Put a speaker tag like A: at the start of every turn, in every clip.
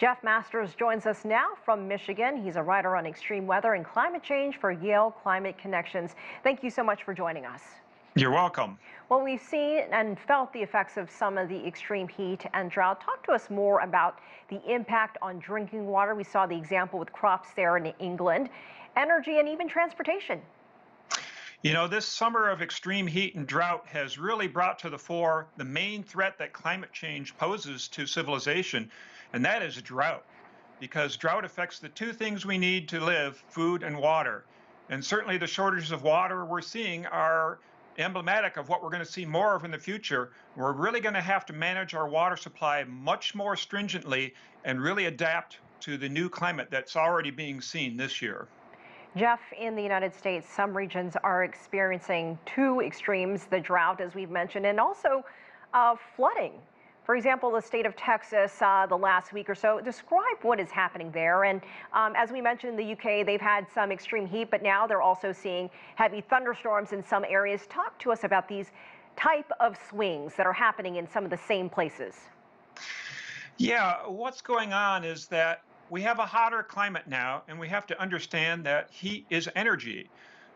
A: Jeff Masters joins us now from Michigan. He's a writer on extreme weather and climate change for Yale Climate Connections. Thank you so much for joining us.
B: You're welcome.
A: Well, we've seen and felt the effects of some of the extreme heat and drought. Talk to us more about the impact on drinking water. We saw the example with crops there in England, energy, and even transportation.
B: You know, this summer of extreme heat and drought has really brought to the fore the main threat that climate change poses to civilization, and that is drought. Because drought affects the two things we need to live food and water. And certainly the shortages of water we're seeing are emblematic of what we're going to see more of in the future. We're really going to have to manage our water supply much more stringently and really adapt to the new climate that's already being seen this year.
A: Jeff, in the United States, some regions are experiencing two extremes the drought, as we've mentioned, and also uh, flooding. For example, the state of Texas, uh, the last week or so. Describe what is happening there. And um, as we mentioned in the UK, they've had some extreme heat, but now they're also seeing heavy thunderstorms in some areas. Talk to us about these type of swings that are happening in some of the same places.
B: Yeah, what's going on is that we have a hotter climate now, and we have to understand that heat is energy.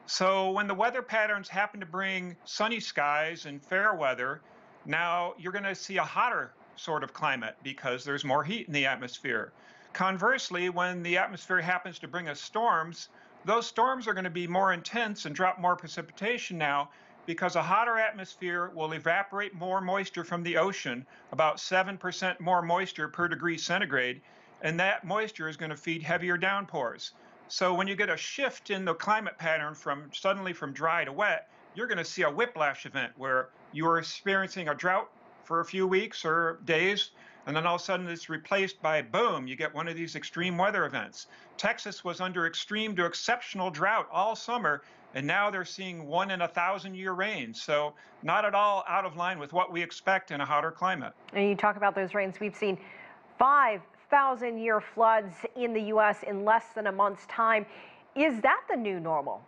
B: So when the weather patterns happen to bring sunny skies and fair weather, now you're going to see a hotter sort of climate because there's more heat in the atmosphere. Conversely, when the atmosphere happens to bring us storms, those storms are going to be more intense and drop more precipitation now because a hotter atmosphere will evaporate more moisture from the ocean, about 7% more moisture per degree centigrade, and that moisture is going to feed heavier downpours. So when you get a shift in the climate pattern from suddenly from dry to wet, you're going to see a whiplash event where you are experiencing a drought for a few weeks or days, and then all of a sudden it's replaced by boom, you get one of these extreme weather events. Texas was under extreme to exceptional drought all summer, and now they're seeing one in a thousand year rains. So, not at all out of line with what we expect in a hotter climate.
A: And you talk about those rains, we've seen five thousand year floods in the U.S. in less than a month's time. Is that the new normal?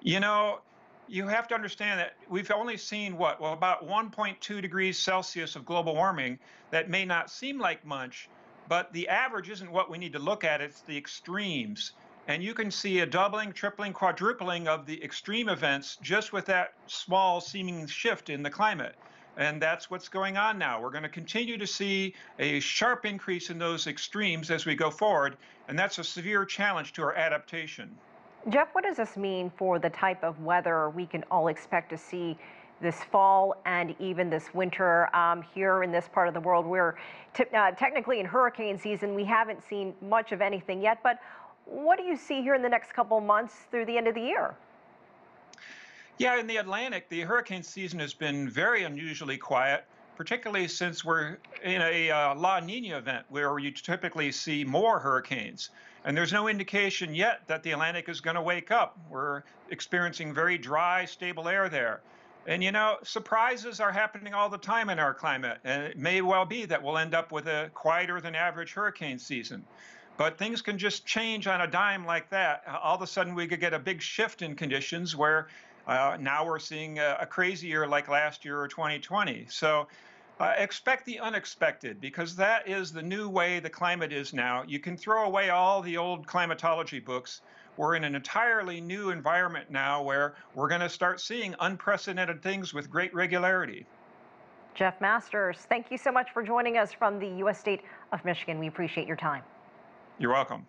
B: You know, you have to understand that we've only seen what? Well, about 1.2 degrees Celsius of global warming. That may not seem like much, but the average isn't what we need to look at, it's the extremes. And you can see a doubling, tripling, quadrupling of the extreme events just with that small seeming shift in the climate. And that's what's going on now. We're going to continue to see a sharp increase in those extremes as we go forward, and that's a severe challenge to our adaptation.
A: Jeff, what does this mean for the type of weather we can all expect to see this fall and even this winter um, here in this part of the world? We're uh, technically in hurricane season. We haven't seen much of anything yet, but what do you see here in the next couple months through the end of the year?
B: Yeah, in the Atlantic, the hurricane season has been very unusually quiet, particularly since we're in a uh, La Nina event where you typically see more hurricanes. And there's no indication yet that the Atlantic is going to wake up. We're experiencing very dry, stable air there. And you know, surprises are happening all the time in our climate. And it may well be that we'll end up with a quieter than average hurricane season. But things can just change on a dime like that. All of a sudden, we could get a big shift in conditions where uh, now we're seeing a, a, crazy year like last year or 2020. So uh, expect the unexpected because that is the new way the climate is now. You can throw away all the old climatology books. We're in an entirely new environment now where we're going to start seeing unprecedented things with great regularity.
A: Jeff Masters, thank you so much for joining us from the U.S. state of Michigan. We appreciate your time.
B: You're welcome.